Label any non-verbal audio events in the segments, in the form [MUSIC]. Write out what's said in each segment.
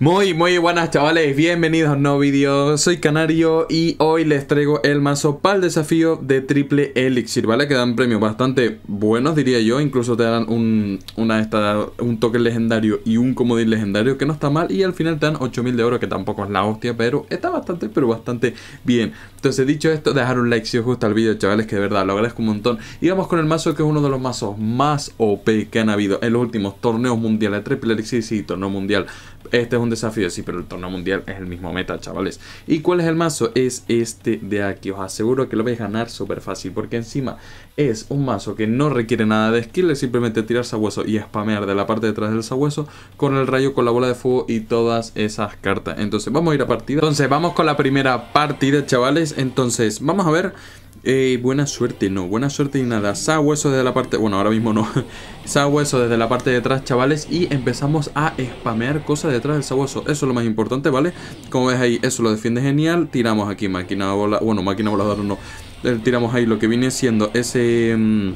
Muy, muy buenas chavales, bienvenidos a un nuevo vídeo, soy Canario y hoy les traigo el mazo para el desafío de triple elixir, ¿vale? Que dan premios bastante buenos diría yo, incluso te dan un, una esta, un token legendario y un comodín legendario que no está mal y al final te dan 8000 de oro que tampoco es la hostia, pero está bastante, pero bastante bien. Entonces dicho esto, dejar un like si os gusta el vídeo chavales, que de verdad lo agradezco un montón. Y vamos con el mazo que es uno de los mazos más OP que han habido en los últimos torneos mundiales, triple elixir y torneo mundial. Este es un desafío, sí, pero el torneo mundial es el mismo meta, chavales. ¿Y cuál es el mazo? Es este de aquí. Os aseguro que lo vais a ganar súper fácil, porque encima es un mazo que no requiere nada de skill, es simplemente tirar sabueso y spamear de la parte de atrás del sabueso con el rayo, con la bola de fuego y todas esas cartas. Entonces, vamos a ir a partida. Entonces, vamos con la primera partida, chavales. Entonces, vamos a ver eh, buena suerte, no, buena suerte y nada. Sabueso desde la parte, bueno, ahora mismo no. [LAUGHS] Sabueso desde la parte de atrás, chavales. Y empezamos a spamear cosas detrás del sabueso. Eso es lo más importante, ¿vale? Como ves ahí, eso lo defiende genial. Tiramos aquí máquina voladora, bueno, máquina voladora no. Eh, tiramos ahí lo que viene siendo ese... Mm,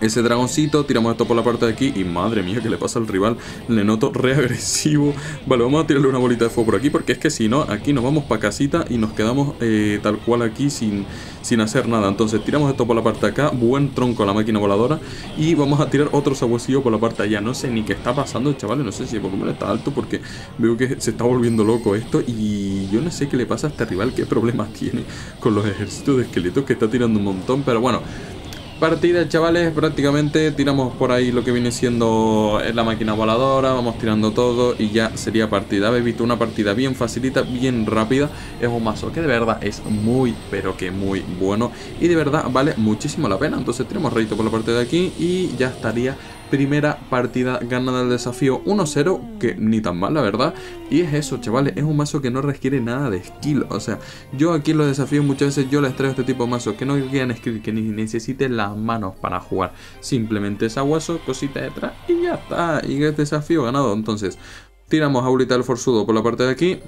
ese dragoncito, tiramos esto por la parte de aquí y madre mía, ¿qué le pasa al rival? Le noto reagresivo. Vale, vamos a tirarle una bolita de fuego por aquí porque es que si no, aquí nos vamos para casita y nos quedamos eh, tal cual aquí sin, sin hacer nada. Entonces tiramos esto por la parte de acá, buen tronco a la máquina voladora y vamos a tirar otro sabuesillo por la parte de allá. No sé ni qué está pasando, chavales, no sé si el Pokémon está alto porque veo que se está volviendo loco esto y yo no sé qué le pasa a este rival, qué problemas tiene con los ejércitos de esqueletos que está tirando un montón, pero bueno... Partida, chavales, prácticamente tiramos por ahí lo que viene siendo la máquina voladora, vamos tirando todo y ya sería partida. Habéis visto una partida bien facilita, bien rápida. Es un mazo que de verdad es muy, pero que muy bueno y de verdad vale muchísimo la pena. Entonces tiramos rayito por la parte de aquí y ya estaría primera partida ganada del desafío 1-0, que ni tan mal la verdad. Y es eso, chavales, es un mazo que no requiere nada de skill. O sea, yo aquí los desafíos muchas veces yo les traigo este tipo de mazos que no quieran skill, que ni necesiten manos para jugar. Simplemente esa hueso, cosita detrás y ya está. Y es desafío ganado. Entonces, tiramos a del forzudo por la parte de aquí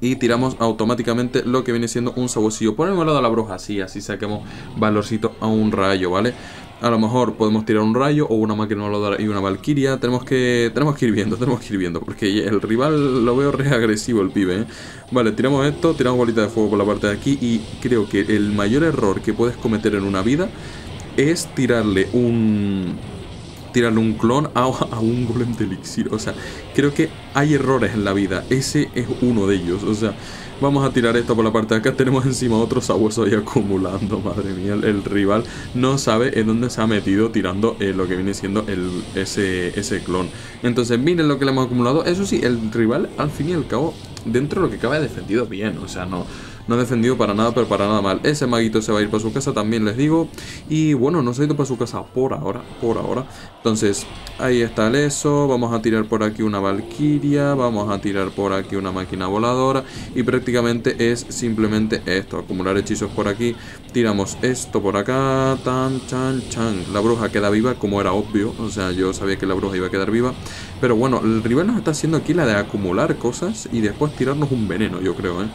y tiramos automáticamente lo que viene siendo un sabuesillo. Ponemos al lado a la bruja, así, así saquemos valorcito a un rayo, ¿vale? A lo mejor podemos tirar un rayo o una máquina y una valquiria. Tenemos que, tenemos que ir viendo, [LAUGHS] tenemos que ir viendo. Porque el rival lo veo re agresivo el pibe, ¿eh? Vale, tiramos esto, tiramos bolita de fuego por la parte de aquí. Y creo que el mayor error que puedes cometer en una vida es tirarle un... Tirarle un clon a, a un golem de elixir. O sea, creo que hay errores en la vida. Ese es uno de ellos. O sea... Vamos a tirar esto por la parte de acá. Tenemos encima otro sabueso ahí acumulando. [LAUGHS] Madre mía, el, rival no sabe en dónde se ha metido tirando eh, lo que viene siendo el, ese, ese clon. Entonces, miren lo que le hemos acumulado. Eso sí, el rival, al fin y al cabo, dentro de lo que cabe, ha defendido bien. O sea, no no ha defendido para nada, pero para nada mal. Ese maguito se va a ir para su casa, también les digo. Y bueno, no se ha ido para su casa por ahora, por ahora. Entonces, ahí está el eso. Vamos a tirar por aquí una valquiria. Vamos a tirar por aquí una máquina voladora. Y prácticamente es simplemente esto. Acumular hechizos por aquí. Tiramos esto por acá. Tan, chan, chan. La bruja queda viva, como era obvio. O sea, yo sabía que la bruja iba a quedar viva. Pero bueno, el rival nos está haciendo aquí la de acumular cosas y después tirarnos un veneno, yo creo, ¿eh?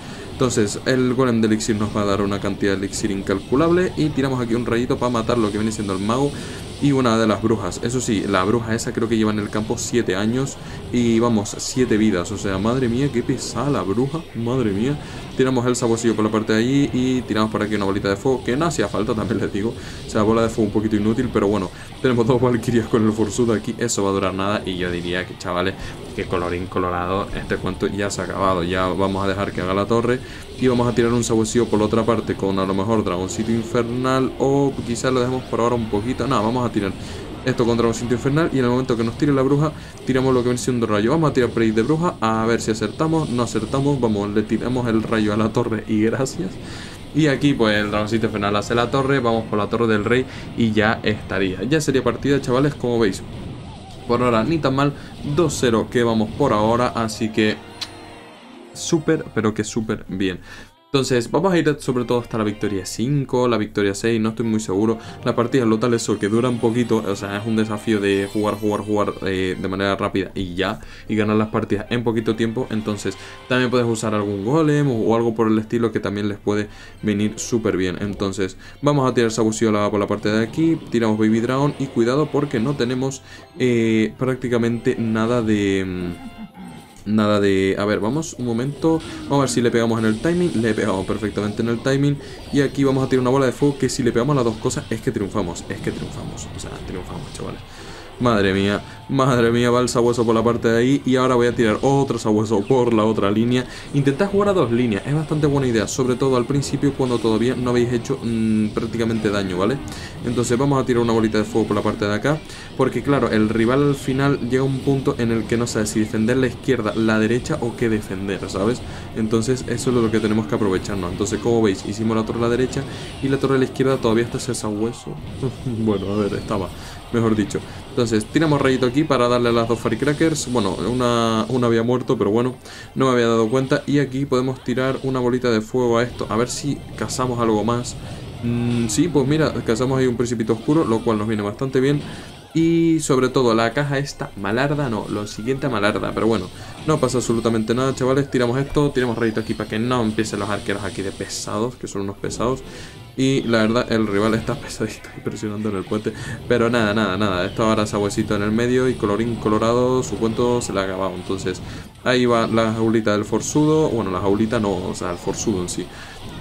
Entonces, el golem de elixir nos va a dar una cantidad de elixir incalculable y tiramos aquí un rayito para matar lo que viene siendo el mago y una de las brujas. Eso sí, la bruja esa creo que lleva en el campo 7 años y vamos, 7 vidas. O sea, madre mía, qué pesada la bruja, madre mía. Tiramos el sabuesillo por la parte de allí y tiramos por aquí una bolita de fuego, que no hacía falta, también les digo. O sea, bola de fuego un poquito inútil, pero bueno, tenemos dos valquirias con el forzudo aquí, eso va a durar nada y yo diría que, chavales, que colorín colorado, este cuento ya se ha acabado. Ya vamos a dejar que haga la torre y vamos a tirar un sabuesillo por la otra parte con a lo mejor dragoncito infernal o quizás lo dejemos por ahora un poquito. No, vamos a tirar. Esto contra un sitio infernal y en el momento que nos tire la bruja tiramos lo que viene siendo rayo. Vamos a tirar Prey de bruja a ver si acertamos no acertamos vamos le tiramos el rayo a la torre y gracias. Y aquí pues el dragoncito infernal hace la torre vamos por la torre del rey y ya estaría. Ya sería partida chavales como veis. Por ahora ni tan mal 2-0 que vamos por ahora así que súper pero que súper bien entonces, vamos a ir sobre todo hasta la victoria 5, la victoria 6, no estoy muy seguro. La partida local eso que dura un poquito, o sea, es un desafío de jugar, jugar, jugar eh, de manera rápida y ya, y ganar las partidas en poquito tiempo. Entonces, también puedes usar algún golem o, algo por el estilo que también les puede venir súper bien. Entonces, vamos a tirar Sabuciola por la parte de aquí, tiramos Baby Dragon y cuidado porque no tenemos eh, prácticamente nada de... Nada de... A ver, vamos un momento. Vamos a ver si le pegamos en el timing. Le pegamos perfectamente en el timing. Y aquí vamos a tirar una bola de fuego que si le pegamos las dos cosas es que triunfamos. Es que triunfamos. O sea, triunfamos, chavales. Madre mía, madre mía, va el sabueso por la parte de ahí y ahora voy a tirar otro sabueso por la otra línea. Intentad jugar a dos líneas, es bastante buena idea, sobre todo al principio cuando todavía no habéis hecho mm, prácticamente daño, ¿vale? Entonces vamos a tirar una bolita de fuego por la parte de acá, porque claro, el rival al final llega a un punto en el que no sabe si defender la izquierda, la derecha o qué defender, ¿sabes? Entonces eso es lo que tenemos que aprovecharnos. Entonces como veis, hicimos la torre a la derecha y la torre a la izquierda todavía está ese sabueso. [LAUGHS] bueno, a ver, estaba mejor dicho. Entonces, tiramos rayito aquí para darle a las dos firecrackers. Bueno, una, una había muerto, pero bueno, no me había dado cuenta. Y aquí podemos tirar una bolita de fuego a esto, a ver si cazamos algo más. Mm, sí, pues mira, cazamos ahí un precipito oscuro, lo cual nos viene bastante bien. Y sobre todo la caja esta, malarda no, lo siguiente malarda, pero bueno, no pasa absolutamente nada chavales, tiramos esto, tiramos rayito aquí para que no empiecen los arqueros aquí de pesados, que son unos pesados y la verdad, el rival está pesadito y en el puente. Pero nada, nada, nada. Esto ahora es huesito en el medio y colorín colorado, su cuento se le ha acabado. Entonces, ahí va la jaulita del forzudo. Bueno, la jaulita no, o sea, el forzudo en sí.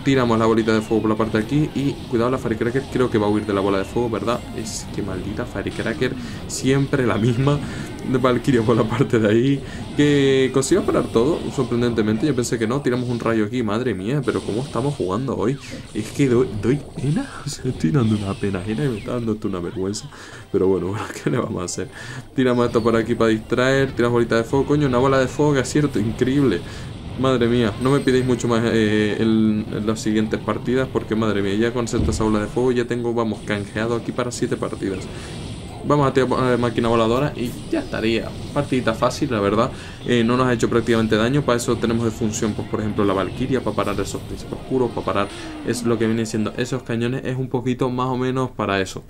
Tiramos la bolita de fuego por la parte de aquí y cuidado la Firecracker, creo que va a huir de la bola de fuego, ¿verdad? Es que maldita Firecracker, siempre la misma de Valkyria por la parte de ahí, que consiguió parar todo, sorprendentemente, yo pensé que no, tiramos un rayo aquí, madre mía, pero ¿cómo estamos jugando hoy? Es que doy, pena, [LAUGHS] o estoy dando una pena y me está dando una vergüenza, pero bueno, [LAUGHS] ¿qué le vamos a hacer? Tiramos esto por aquí para distraer, tiramos bolita de fuego, coño, una bola de fuego que acierto, increíble. Madre mía, no me pidéis mucho más eh, en, las siguientes partidas porque madre mía, ya con esta aulas de fuego ya tengo, vamos, canjeado aquí para 7 partidas. Vamos a tirar máquina voladora y ya estaría. Partidita fácil, la verdad. Eh, no nos ha hecho prácticamente daño. Para eso tenemos de función, pues por ejemplo, la Valkyria para parar esos príncipes oscuros, para parar es lo que viene siendo esos cañones. Es un poquito más o menos para eso.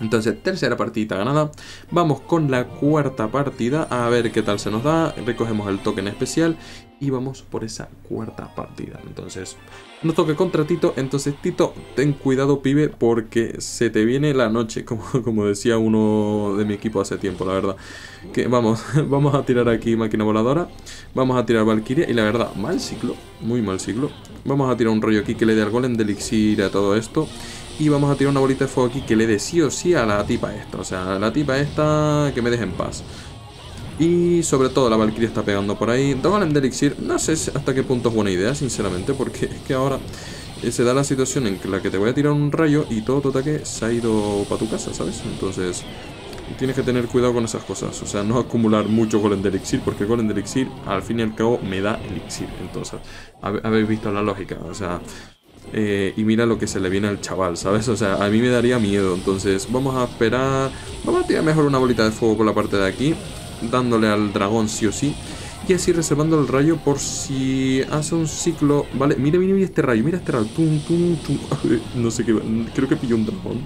Entonces, tercera partida ganada. Vamos con la cuarta partida a ver qué tal se nos da. Recogemos el token especial y vamos por esa cuarta partida. Entonces, nos toque contra Tito. Entonces, Tito, ten cuidado, pibe, porque se te viene la noche, [LAUGHS] como, como decía uno de mi equipo hace tiempo, la verdad. Que vamos, [LAUGHS] vamos a tirar aquí máquina voladora. Vamos a tirar Valkyria y la verdad, mal ciclo, muy mal ciclo. Vamos a tirar un rollo aquí que le dé al golem de elixir a todo esto. Y vamos a tirar una bolita de fuego aquí que le dé sí o sí a la tipa esta. O sea, la tipa esta que me deje en paz. Y sobre todo la Valkyrie está pegando por ahí. Golem de Elixir, no sé hasta qué punto es buena idea, sinceramente, porque es que ahora eh, se da la situación en la que te voy a tirar un rayo y todo tu ataque se ha ido para tu casa, ¿sabes? Entonces, tienes que tener cuidado con esas cosas. O sea, no acumular mucho Golem de Elixir, porque Golem de Elixir, al fin y al cabo, me da Elixir. Entonces, habéis visto la lógica. O sea, eh, y mira lo que se le viene al chaval, ¿sabes? O sea, a mí me daría miedo. Entonces, vamos a esperar. Vamos a tirar mejor una bolita de fuego por la parte de aquí. Dándole al dragón sí o sí. Y así reservando el rayo por si hace un ciclo. Vale, mira, mira, mira este rayo. Mira este rayo. Tum, tum, tum. [LAUGHS] No sé qué. Creo que pilló un dragón.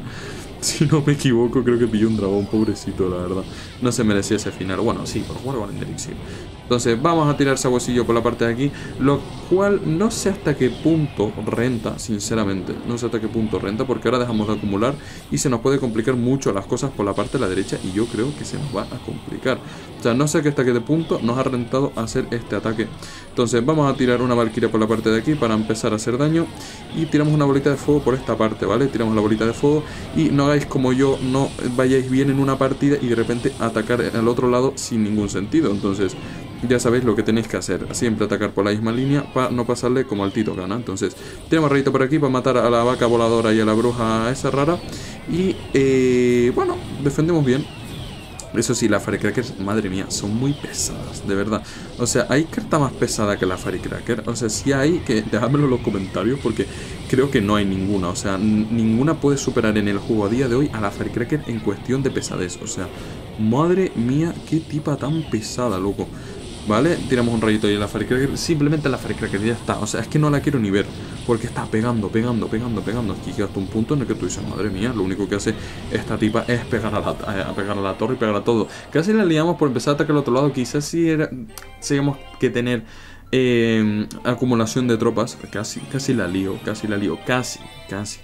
[LAUGHS] Si no me equivoco, creo que pilló un dragón, pobrecito, la verdad. No se merecía ese final. Bueno, sí, por jugar con el elixir. Entonces vamos a tirar sabuesillo por la parte de aquí, lo cual no sé hasta qué punto renta, sinceramente. No sé hasta qué punto renta, porque ahora dejamos de acumular y se nos puede complicar mucho las cosas por la parte de la derecha y yo creo que se nos va a complicar. O sea, no sé hasta qué punto nos ha rentado hacer este ataque. Entonces vamos a tirar una valquiria por la parte de aquí para empezar a hacer daño y tiramos una bolita de fuego por esta parte, ¿vale? Tiramos la bolita de fuego y no como yo, no vayáis bien en una partida y de repente atacar al otro lado sin ningún sentido. Entonces ya sabéis lo que tenéis que hacer. Siempre atacar por la misma línea para no pasarle como al Tito Gana. Entonces, tenemos rayito por aquí para matar a la vaca voladora y a la bruja esa rara. Y, eh, bueno, defendemos bien. Eso sí, las Firecrackers, madre mía, son muy pesadas, de verdad. O sea, hay carta más pesada que la Firecracker. O sea, si hay, que [LAUGHS] dejadmelo en los comentarios porque creo que no hay ninguna. O sea, ninguna puede superar en el juego a día de hoy a la Firecracker en cuestión de pesadez. O sea, madre mía, qué tipa tan pesada, loco. ¿Vale? Tiramos un rayito ahí en la Firecracker. Simplemente la Firecracker ya está. O sea, es que no la quiero ni ver. Porque está pegando, pegando, pegando, pegando. Aquí hasta un punto en el que tú dices, madre mía, lo único que hace esta tipa es pegar a la, eh, pegar a la torre y pegar a todo. Casi la liamos por empezar a atacar al otro lado. Quizás si era, que tener eh, acumulación de tropas. Casi, casi la lío, casi la lío, casi, casi.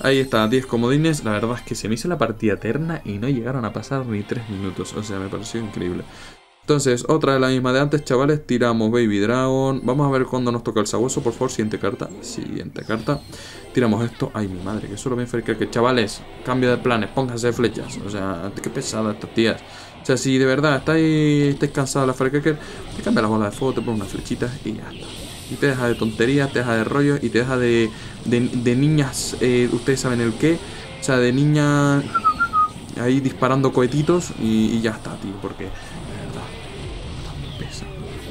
Ahí está, 10 comodines. La verdad es que se me hizo la partida eterna y no llegaron a pasar ni 3 minutos. O sea, me pareció increíble. Entonces, otra de la misma de antes, chavales, tiramos Baby Dragon. Vamos a ver cuándo nos toca el sabueso, por favor, siguiente carta. Siguiente carta. Tiramos esto. Ay, mi madre, que solo me que chavales, cambio de planes, pónganse flechas. O sea, qué pesada estas tías. O sea, si de verdad estáis, estáis cansados de la Firecracker, te cambia la bola de fuego, te pones unas flechitas y ya está. Y te deja de tonterías, te deja de rollo y te deja de, de, niñas, eh, ustedes saben el qué. O sea, de niña ahí disparando cohetitos y, y ya está, tío, porque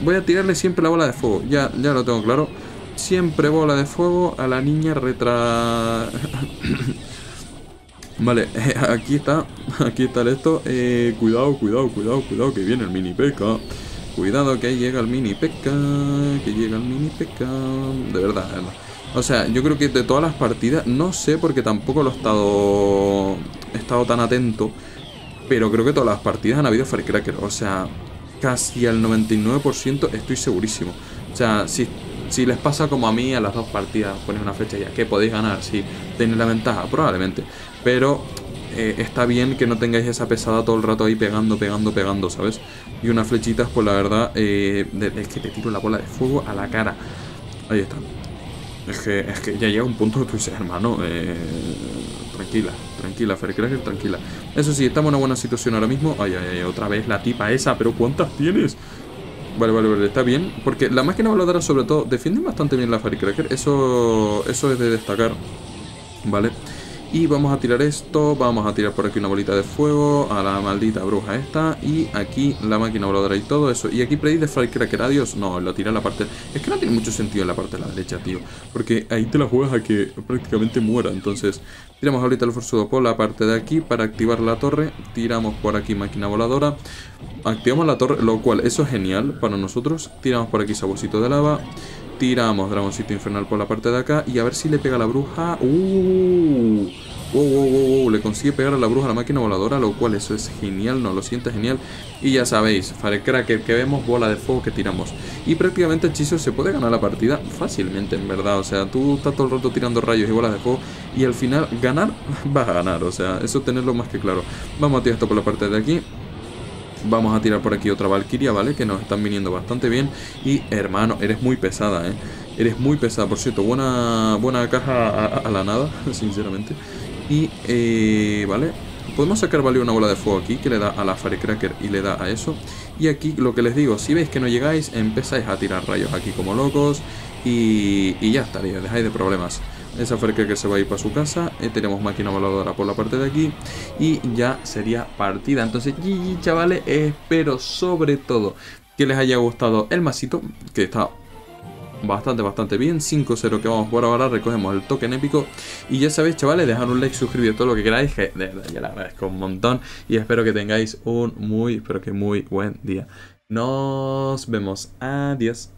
Voy a tirarle siempre la bola de fuego. Ya, ya lo tengo claro. Siempre bola de fuego a la niña retra... [COUGHS] vale, [LAUGHS] aquí está. Aquí está esto. Eh, cuidado, cuidado, cuidado, cuidado. Que viene el mini peca. Cuidado que ahí llega el mini peca. Que llega el mini peca. De verdad, de verdad. O sea, yo creo que de todas las partidas, no sé porque tampoco lo he estado, he estado tan atento, pero creo que todas las partidas han habido Firecracker. O sea, casi al 99% estoy segurísimo. O sea, si, si les pasa como a mí a las dos partidas, ponéis una fecha ya, que podéis ganar, si tenéis la ventaja, probablemente. Pero eh, está bien que no tengáis esa pesada todo el rato ahí pegando, pegando, pegando, ¿sabes? Y unas flechitas, pues la verdad, eh, es que te tiro la bola de fuego a la cara. Ahí está. Es que, es que ya llega un punto que tú dices, hermano, eh, tranquila, tranquila, Fercracker, tranquila. Eso sí, estamos en una buena situación ahora mismo. Ay, ay, ay, otra vez la tipa esa, pero ¿cuántas tienes? Vale, vale, vale, está bien. Porque la máquina voladora, sobre todo, defiende bastante bien la Firecracker. Eso, eso es de destacar. Vale. Y vamos a tirar esto, vamos a tirar por aquí una bolita de fuego a la maldita bruja esta. Y aquí la máquina voladora y todo eso. Y aquí predice Firecracker, adiós. No, lo tira en la parte... Es que no tiene mucho sentido en la parte de la derecha, tío. Porque ahí te la juegas a que prácticamente muera. Entonces, tiramos ahorita el forzudo por la parte de aquí para activar la torre. Tiramos por aquí máquina voladora. Activamos la torre, lo cual eso es genial para nosotros. Tiramos por aquí sabocito de lava. Tiramos Dragoncito Infernal por la parte de acá y a ver si le pega a la bruja. ¡Uh! Wow, wow, wow, le consigue pegar a la bruja a la máquina voladora, lo cual eso es genial, no lo siente genial. Y ya sabéis, Firecracker que vemos, bola de fuego que tiramos. Y prácticamente hechizo se puede ganar la partida fácilmente, en verdad. O sea, tú estás todo el rato tirando rayos y bolas de fuego y al final ganar, [LAUGHS] vas a ganar. O sea, eso tenerlo más que claro. Vamos a tirar esto por la parte de aquí. Vamos a tirar por aquí otra Valkyria, ¿vale? Que nos están viniendo bastante bien. Y, hermano, eres muy pesada, ¿eh? Eres muy pesada, por cierto. Buena, buena caja a, la nada, [LAUGHS] sinceramente. Y, eh, ¿vale? Podemos sacar, ¿vale? Una bola de fuego aquí que le da a la Firecracker y le da a eso. Y aquí, lo que les digo, si veis que no llegáis, empezáis a tirar rayos aquí como locos. Y, y ya estaría, dejáis de problemas. Esa que se va a ir para su casa. Eh, tenemos máquina voladora por la parte de aquí. Y ya sería partida. Entonces, GG chavales, espero sobre todo que les haya gustado el masito. Que está bastante, bastante bien. 5-0 que vamos por ahora. Recogemos el token épico. Y ya sabéis, chavales, dejar un like, suscribir, todo lo que queráis. Que ya la agradezco un montón. Y espero que tengáis un muy, pero que muy buen día. Nos vemos. Adiós.